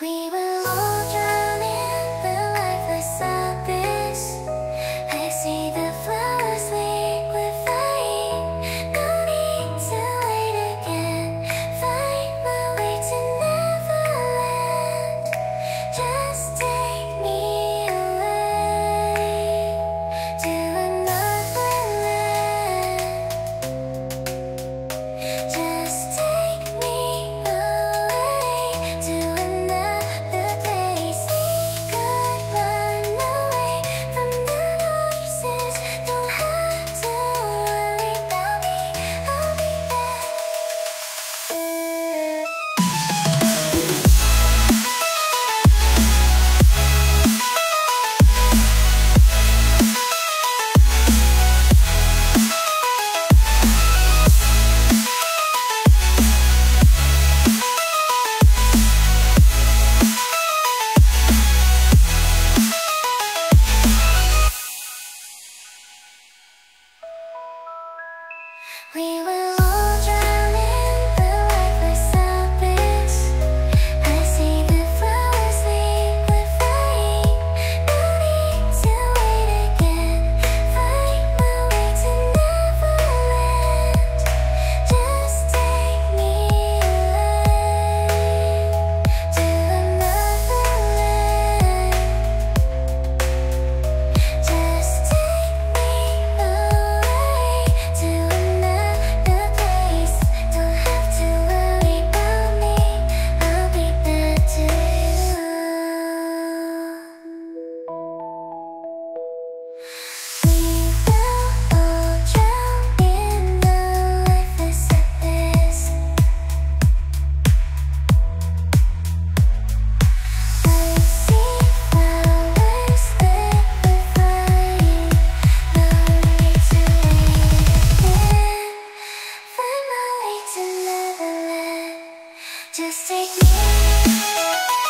We We will Just take me